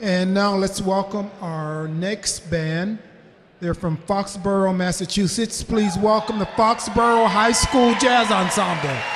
And now let's welcome our next band. They're from Foxborough, Massachusetts. Please welcome the Foxborough High School Jazz Ensemble.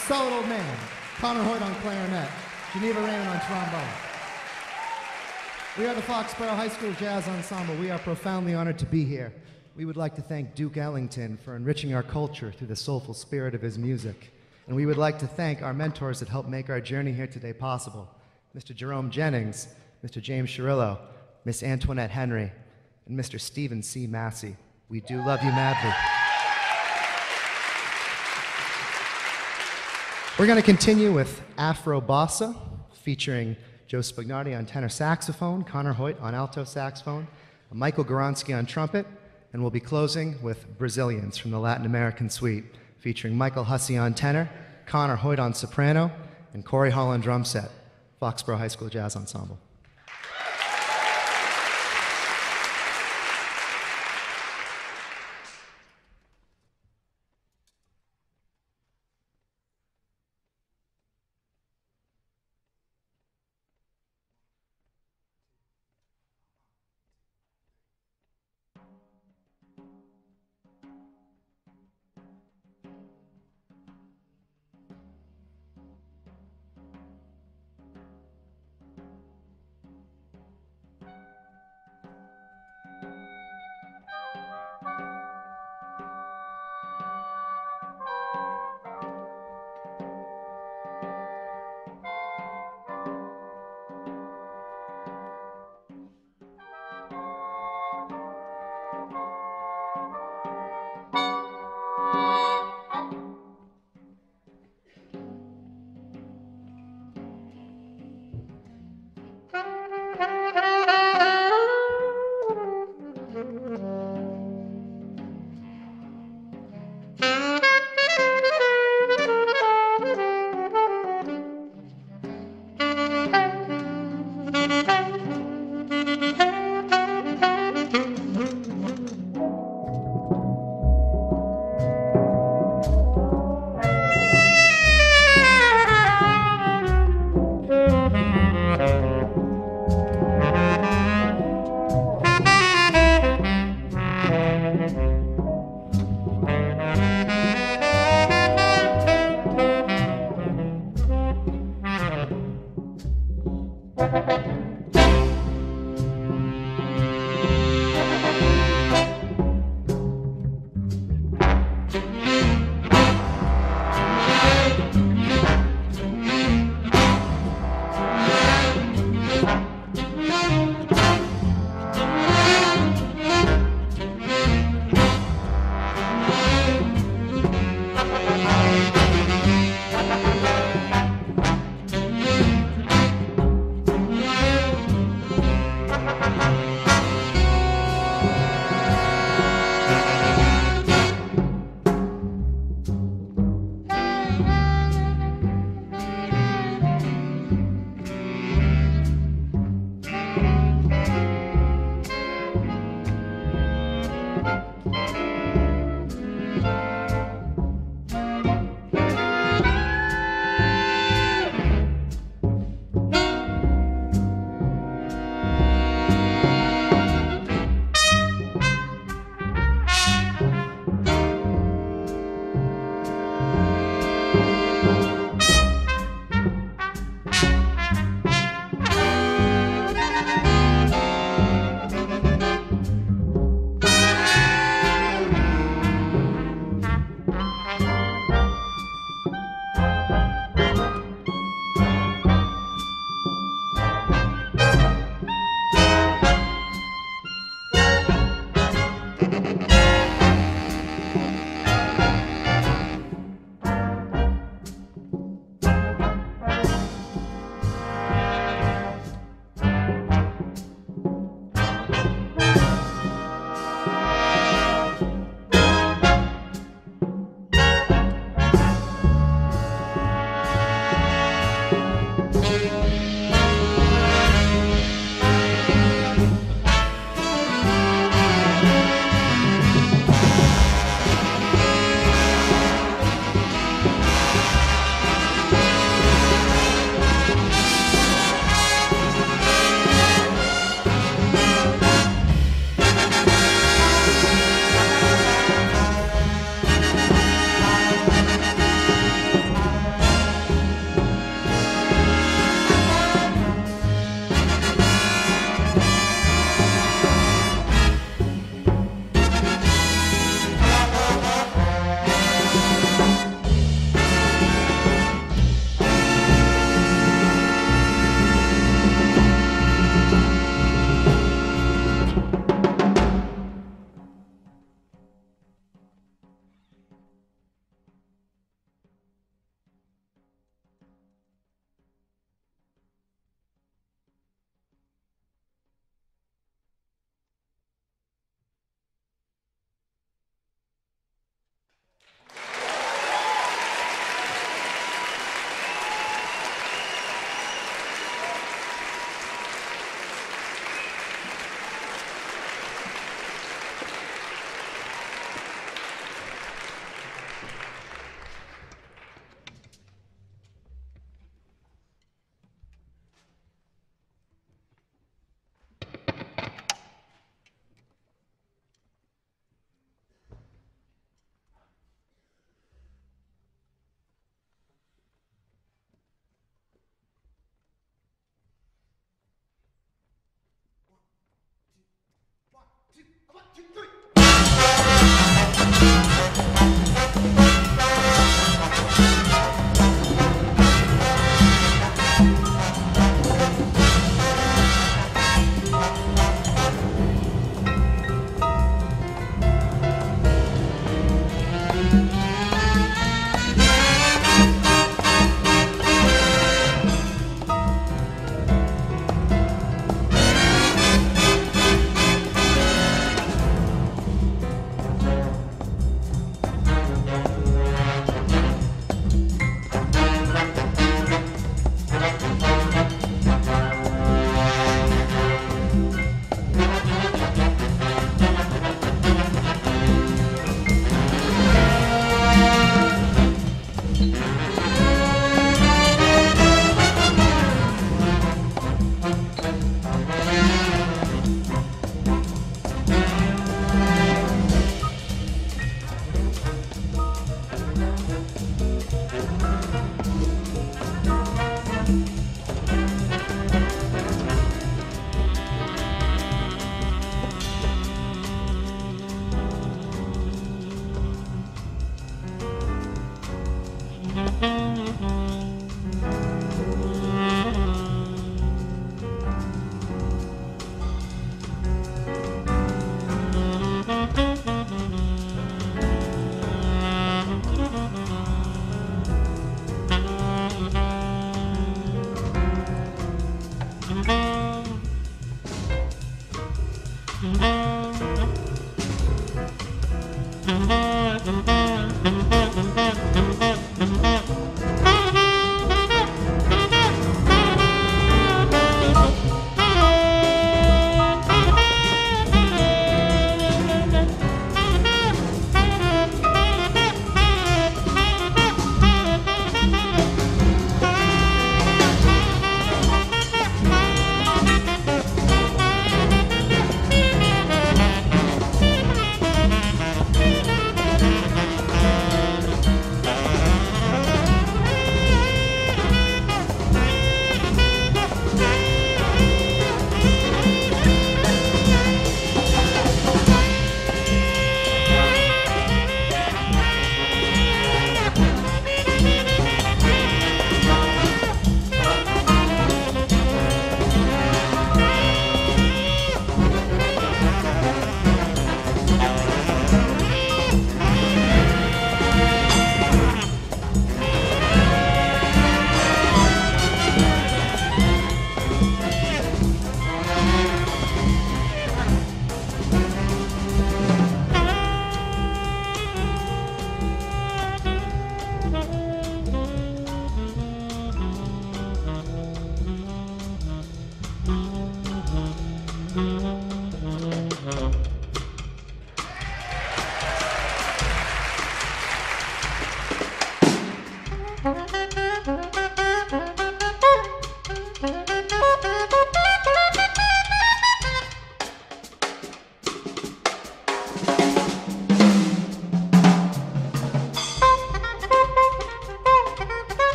Solid old man. Connor Hoyt on clarinet. Geneva Raymond on trombone. We are the Foxborough High School Jazz Ensemble. We are profoundly honored to be here. We would like to thank Duke Ellington for enriching our culture through the soulful spirit of his music. And we would like to thank our mentors that helped make our journey here today possible Mr. Jerome Jennings, Mr. James Shirillo, Miss Antoinette Henry, and Mr. Stephen C. Massey. We do love you madly. We're going to continue with Afro Bossa, featuring Joe Spagnardi on tenor saxophone, Connor Hoyt on alto saxophone, Michael Goronsky on trumpet, and we'll be closing with Brasilliance from the Latin American Suite, featuring Michael Hussey on tenor, Connor Hoyt on soprano, and Corey Hall on drum set. Foxborough High School Jazz Ensemble.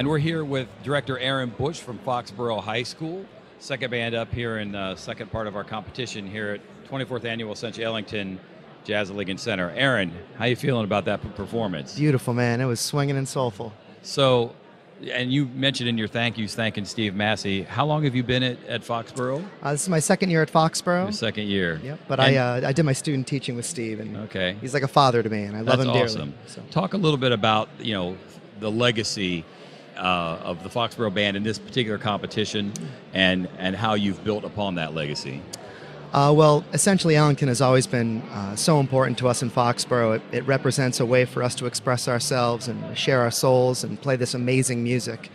And we're here with director Aaron Bush from Foxborough High School, second band up here in the second part of our competition here at 24th Annual Essentially Ellington Jazz Lincoln Center. Aaron, how you feeling about that performance? Beautiful, man. It was swinging and soulful. So, and you mentioned in your thank yous thanking Steve Massey. How long have you been at, at Foxborough? Uh, this is my second year at Foxborough. Your second year. Yep. But And- I uh, I did my student teaching with Steve, and Okay. he's like a father to me, and I love him dearly. awesome. So. Talk a little bit about you know the legacy uh, of the Foxborough Band in this particular competition, and and how you've built upon that legacy. Uh, well, essentially, Ellington has always been uh, so important to us in Foxborough. It, it represents a way for us to express ourselves and share our souls and play this amazing music.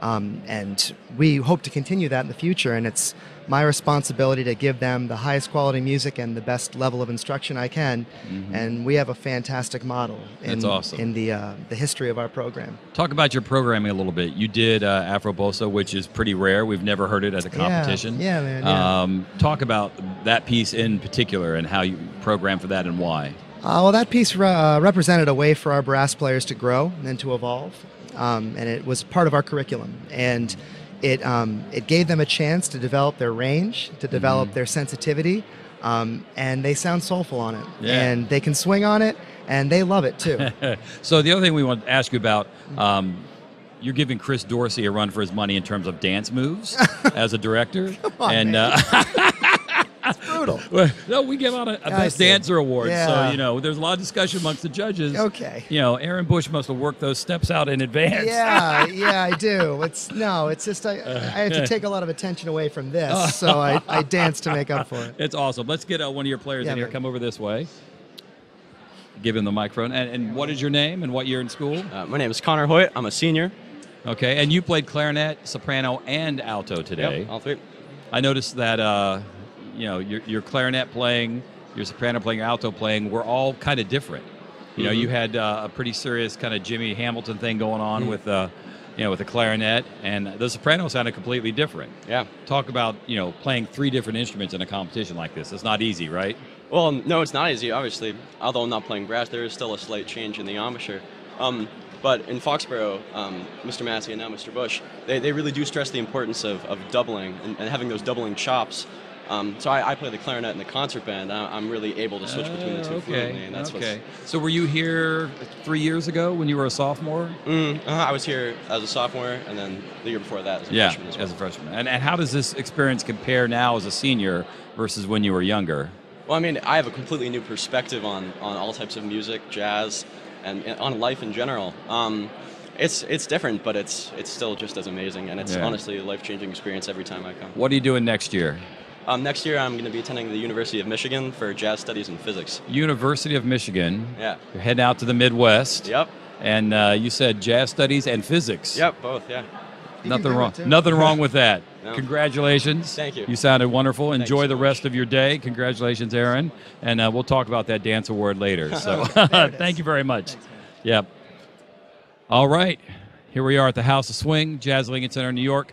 Um, and we hope to continue that in the future. And it's my responsibility to give them the highest quality music and the best level of instruction I can. And we have a fantastic model in, Mm-hmm. That's awesome. in the, uh, the history of our program. Talk about your programming a little bit. You did uh, Afro Bossa, which is pretty rare. We've never heard it at a competition. yeah, man, yeah. Um, talk about that piece in particular and how you program for that and why. Uh, well, that piece re- uh, represented a way for our brass players to grow and to evolve, um, and it was part of our curriculum. And it um, it gave them a chance to develop their range, to develop Mm-hmm. their sensitivity, um, and they sound soulful on it. Yeah. And they can swing on it, and they love it too. so the other thing we want to ask you about. Um, you're giving Chris Dorsey a run for his money in terms of dance moves as a director, on, and uh, Brutal. No, we give out a, a I best see. dancer award. So you know, there's a lot of discussion amongst the judges. Okay. You know, Aaron Bush must have worked those steps out in advance. yeah, yeah, I do. It's no, it's just I, I have to take a lot of attention away from this, so I, I dance to make up for it. It's awesome. Let's get uh, one of your players Yeah, in here. man. Come over this way. Give him the microphone. And, and what is your name and what year in school? Uh, my name is Connor Hoyt. I'm a senior. Okay. And you played clarinet, soprano, and alto today. Yep, all three. I noticed that uh, you know your, your clarinet playing, your soprano playing, your alto playing were all kind of different. You know, Mhm. you had uh, a pretty serious kind of Jimmy Hamilton thing going on with uh, you know with the clarinet, and the soprano sounded completely different. Yeah. Talk about you know playing three different instruments in a competition like this. It's not easy, right? Well, no, it's not easy. Obviously, although I'm not playing brass, there is still a slight change in the embouchure. Um, but in Foxborough, um, Mr. Massey and now Mr. Bush, they, they really do stress the importance of, of doubling and, and having those doubling chops. Um, so I, I play the clarinet in the concert band. I, I'm really able to switch between the two Uh, okay. fluently, and that's okay. So were you here three years ago when you were a sophomore? Mm, uh, I was here as a sophomore, and then the year before that as a yeah, freshman as well. as a freshman. And, and how does this experience compare now as a senior versus when you were younger? Well, I mean, I have a completely new perspective on, on all types of music, jazz, and, and on life in general. Um, it's it's different, but it's it's still just as amazing, and it's Yeah. honestly a life changing experience every time I come. What are you doing next year? Um, next year, I'm going to be attending the University of Michigan for jazz studies and physics. University of Michigan. Yeah. You're heading out to the Midwest. Yep. And uh, you said jazz studies and physics. Yep. Both. Yeah. You Nothing wrong. Nothing wrong with that. No. Congratulations. Thank you. You sounded wonderful. Thanks Enjoy so the much. rest of your day. Congratulations, Aaron. And uh, we'll talk about that dance award later. So There it is. thank you very much. Yep. All right. Here we are at the House of Swing, Jazz Lincoln Center, New York.